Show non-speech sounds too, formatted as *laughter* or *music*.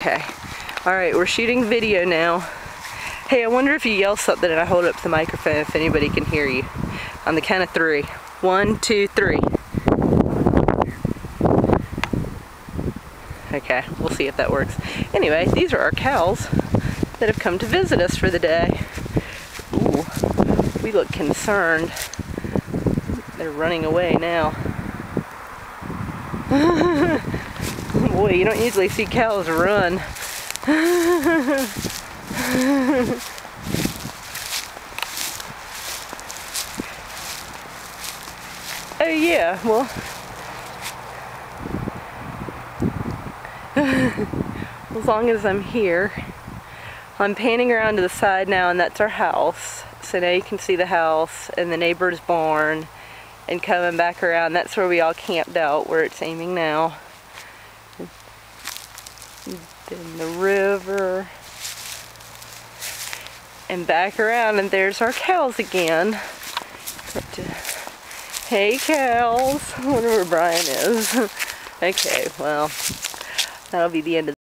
Okay. Alright, we're shooting video now. Hey, I wonder if you yell something and I hold up the microphone if anybody can hear you. On the count of three. One, two, three. Okay, we'll see if that works. Anyway, these are our cows that have come to visit us for the day. Ooh, we look concerned. They're running away now. *laughs* Boy, you don't usually see cows run. *laughs* oh yeah, well. *laughs* as long as I'm here. I'm panning around to the side now and that's our house. So now you can see the house and the neighbor's barn and coming back around. That's where we all camped out, where it's aiming now. Then the river. And back around and there's our cows again. Hey cows! *laughs* I wonder where Brian is. *laughs* okay, well, that'll be the end of